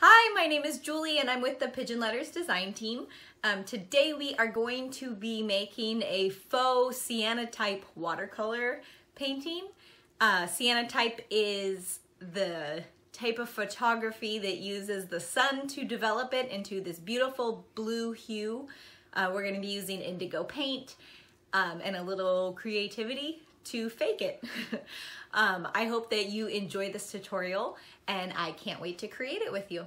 Hi, my name is Julie and I'm with the Pigeon Letters design team. Um, today we are going to be making a faux cyanotype watercolor painting. Uh, type is the type of photography that uses the sun to develop it into this beautiful blue hue. Uh, we're going to be using indigo paint um, and a little creativity to fake it. um, I hope that you enjoy this tutorial and I can't wait to create it with you.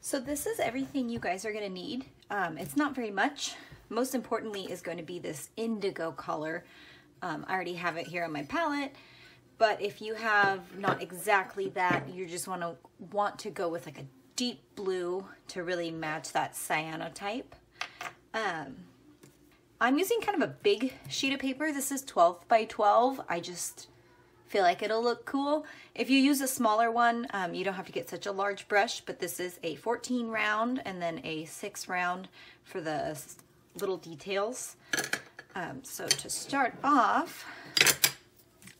So this is everything you guys are gonna need. Um, it's not very much. Most importantly is going to be this indigo color. Um, I already have it here on my palette, but if you have not exactly that, you just wanna want to go with like a deep blue to really match that cyanotype. Um, I'm using kind of a big sheet of paper. This is 12 by 12. I just feel like it'll look cool. If you use a smaller one, um, you don't have to get such a large brush, but this is a 14 round and then a six round for the little details. Um, so to start off,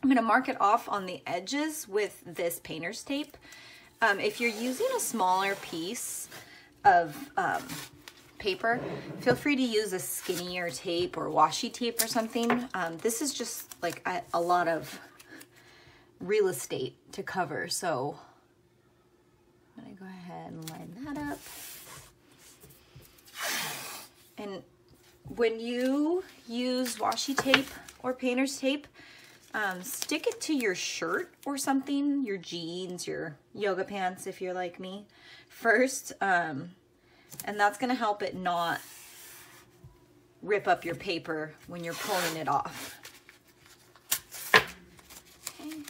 I'm gonna mark it off on the edges with this painter's tape. Um, if you're using a smaller piece of um, paper, feel free to use a skinnier tape or washi tape or something. Um, this is just like a, a lot of real estate to cover. So I'm gonna go ahead and line that up. And when you use washi tape or painter's tape, um, stick it to your shirt or something, your jeans, your yoga pants if you're like me first. Um, and that's gonna help it not rip up your paper when you're pulling it off. Okay.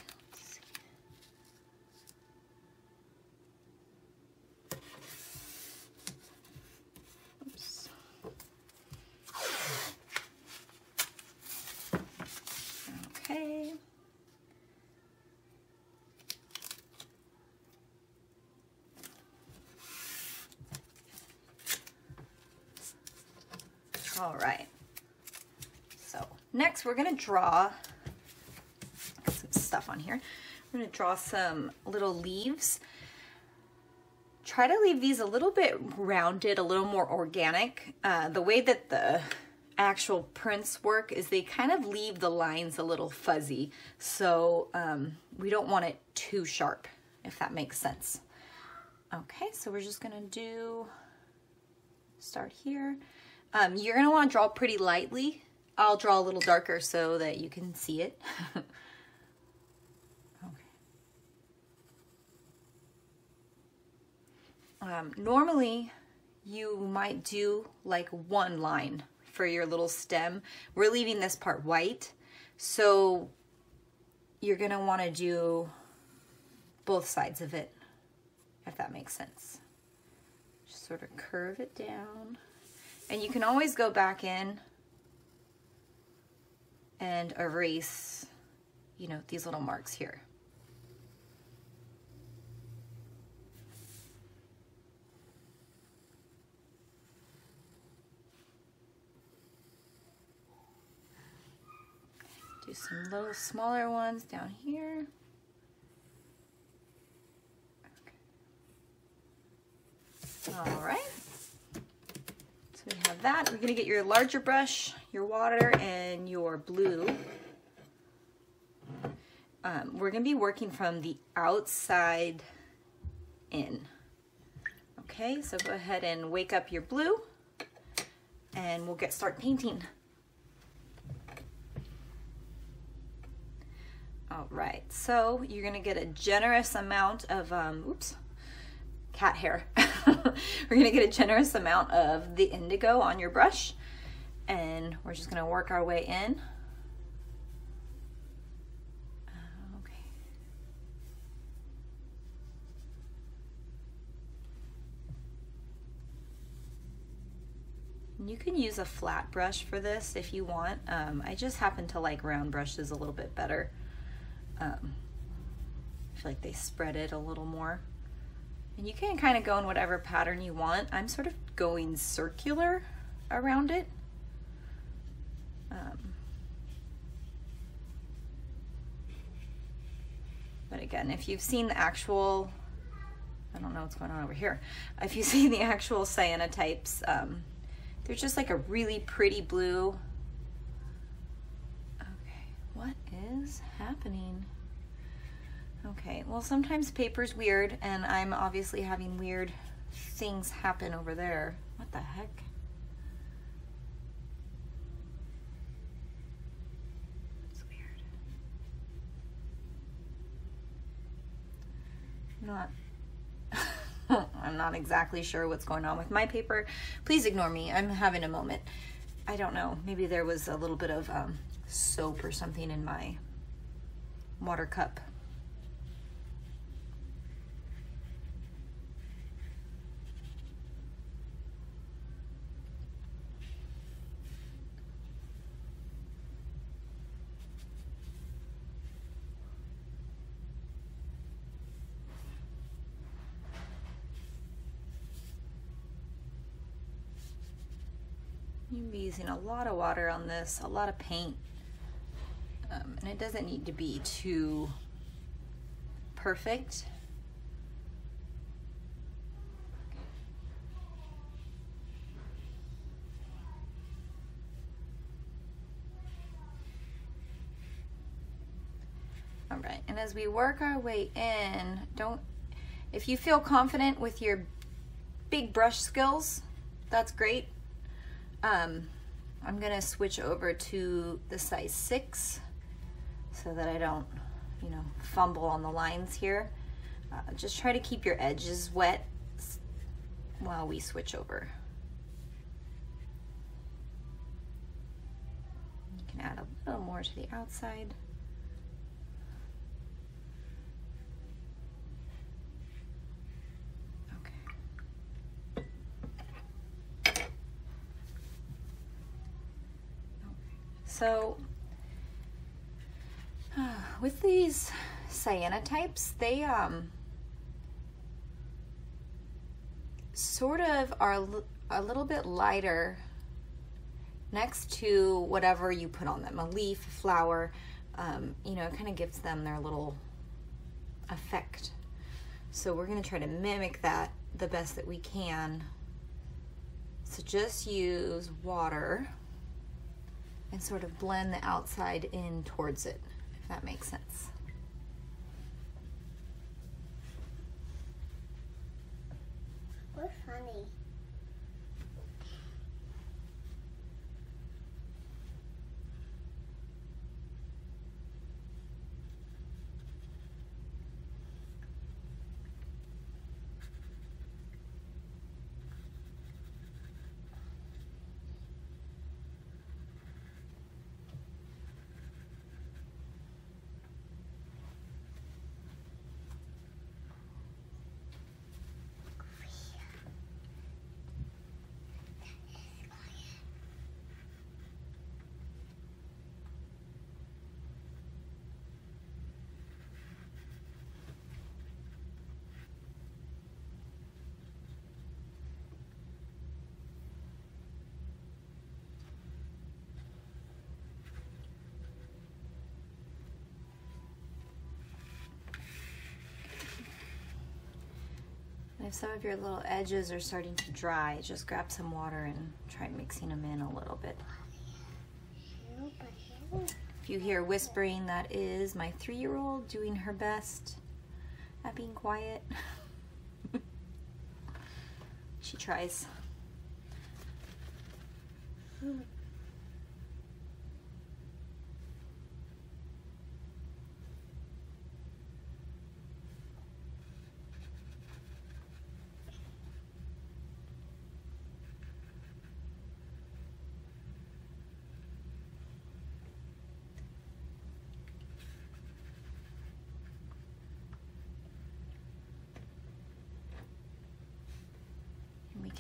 All right. So next we're gonna draw some stuff on here. We're gonna draw some little leaves. Try to leave these a little bit rounded, a little more organic. Uh, the way that the actual prints work is they kind of leave the lines a little fuzzy. So um, we don't want it too sharp, if that makes sense. Okay, so we're just gonna do, start here. Um, you're gonna wanna draw pretty lightly. I'll draw a little darker so that you can see it. okay. Um, normally, you might do like one line for your little stem. We're leaving this part white. So you're gonna wanna do both sides of it, if that makes sense. Just sort of curve it down. And you can always go back in and erase, you know, these little marks here. do some little smaller ones down here. Okay. All right. Have that. We're gonna get your larger brush, your water, and your blue. Um, we're gonna be working from the outside in. Okay, so go ahead and wake up your blue and we'll get start painting. All right, so you're gonna get a generous amount of, um, oops, cat hair. we're gonna get a generous amount of the indigo on your brush and we're just gonna work our way in. Okay. You can use a flat brush for this if you want. Um, I just happen to like round brushes a little bit better. Um, I feel like they spread it a little more. And you can kind of go in whatever pattern you want. I'm sort of going circular around it. Um, but again, if you've seen the actual I don't know what's going on over here. If you see the actual cyanotypes, um, they're just like a really pretty blue. Okay, what is happening? Okay, well sometimes paper's weird and I'm obviously having weird things happen over there. What the heck? It's weird. Not I'm not exactly sure what's going on with my paper. Please ignore me. I'm having a moment. I don't know. Maybe there was a little bit of um, soap or something in my water cup. You'll be using a lot of water on this, a lot of paint. Um, and it doesn't need to be too perfect. All right, and as we work our way in, don't, if you feel confident with your big brush skills, that's great. Um, I'm gonna switch over to the size six so that I don't, you know, fumble on the lines here. Uh, just try to keep your edges wet while we switch over. You can add a little more to the outside. So with these cyanotypes, they um, sort of are a little bit lighter next to whatever you put on them, a leaf, a flower, um, you know, it kind of gives them their little effect. So we're gonna try to mimic that the best that we can. So just use water and sort of blend the outside in towards it, if that makes sense. We're funny. And if some of your little edges are starting to dry, just grab some water and try mixing them in a little bit. If you hear whispering, that is my three-year-old doing her best at being quiet. she tries.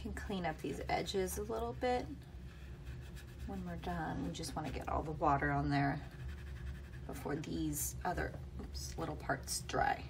Can clean up these edges a little bit when we're done. We just want to get all the water on there before these other oops, little parts dry.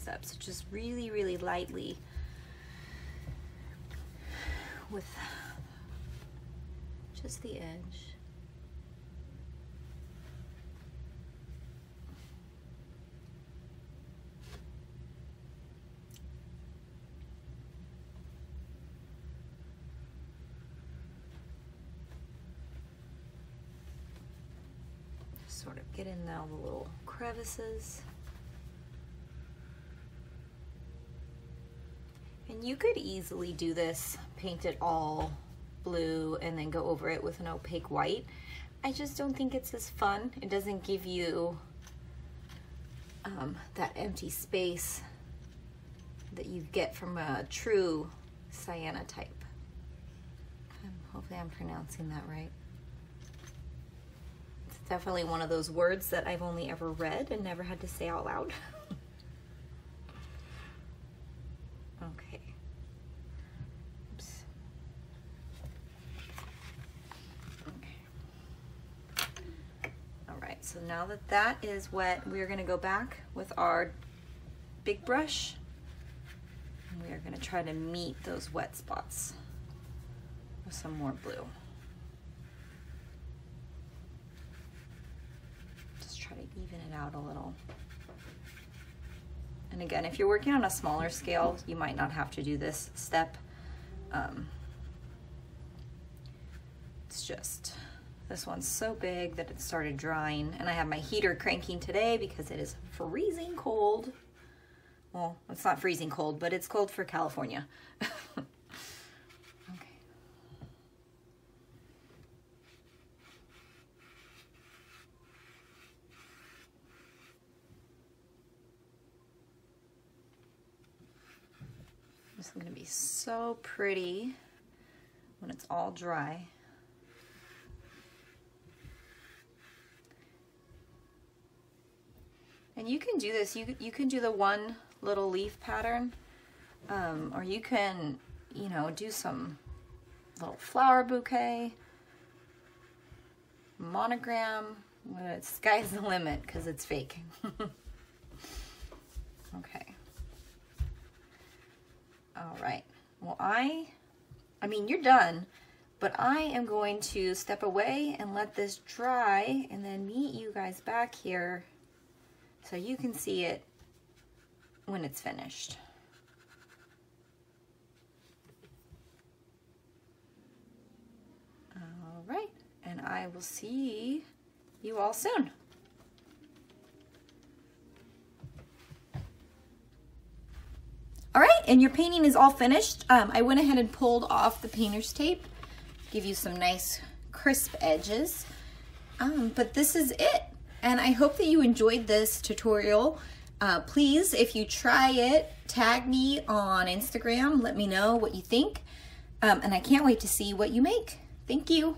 These up. So just really, really lightly with just the edge. Sort of get in now the little crevices. You could easily do this, paint it all blue and then go over it with an opaque white. I just don't think it's as fun. It doesn't give you um, that empty space that you get from a true cyanotype. Um, hopefully I'm pronouncing that right. It's definitely one of those words that I've only ever read and never had to say out loud. okay. Oops. Okay. All right, so now that that is wet, we're gonna go back with our big brush. And we are gonna try to meet those wet spots with some more blue. Just try to even it out a little. And again, if you're working on a smaller scale, you might not have to do this step. Um, it's just, this one's so big that it started drying. And I have my heater cranking today because it is freezing cold. Well, it's not freezing cold, but it's cold for California. okay. This is gonna be so pretty when it's all dry. And you can do this, you, you can do the one little leaf pattern, um, or you can, you know, do some little flower bouquet, monogram, uh, sky's the limit because it's fake. okay. All right. Well, I, I mean, you're done, but I am going to step away and let this dry and then meet you guys back here so you can see it when it's finished. All right, and I will see you all soon. All right, and your painting is all finished. Um, I went ahead and pulled off the painter's tape, give you some nice crisp edges. Um, but this is it. And I hope that you enjoyed this tutorial. Uh, please, if you try it, tag me on Instagram. Let me know what you think. Um, and I can't wait to see what you make. Thank you.